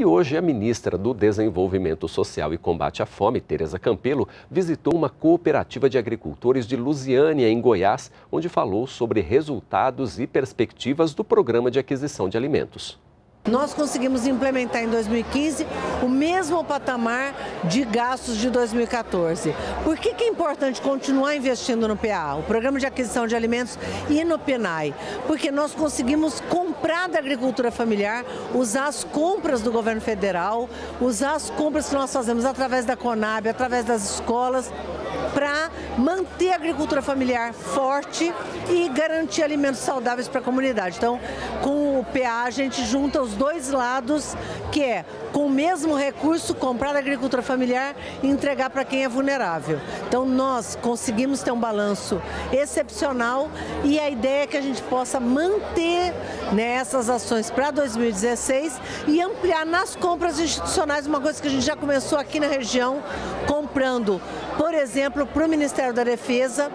E hoje a ministra do Desenvolvimento Social e Combate à Fome, Tereza Campelo, visitou uma cooperativa de agricultores de Lusiânia, em Goiás, onde falou sobre resultados e perspectivas do programa de aquisição de alimentos. Nós conseguimos implementar em 2015 o mesmo patamar de gastos de 2014. Por que, que é importante continuar investindo no PA, o Programa de Aquisição de Alimentos, e no PNAE? Porque nós conseguimos comprar da agricultura familiar, usar as compras do governo federal, usar as compras que nós fazemos através da Conab, através das escolas, para manter a agricultura familiar forte e garantir alimentos saudáveis para a comunidade. Então, com o PA, a gente junta os dois lados, que é com o mesmo recurso comprar agricultura familiar e entregar para quem é vulnerável. Então, nós conseguimos ter um balanço excepcional e a ideia é que a gente possa manter né, essas ações para 2016 e ampliar nas compras institucionais, uma coisa que a gente já começou aqui na região, comprando, por exemplo, para o Ministério da Defesa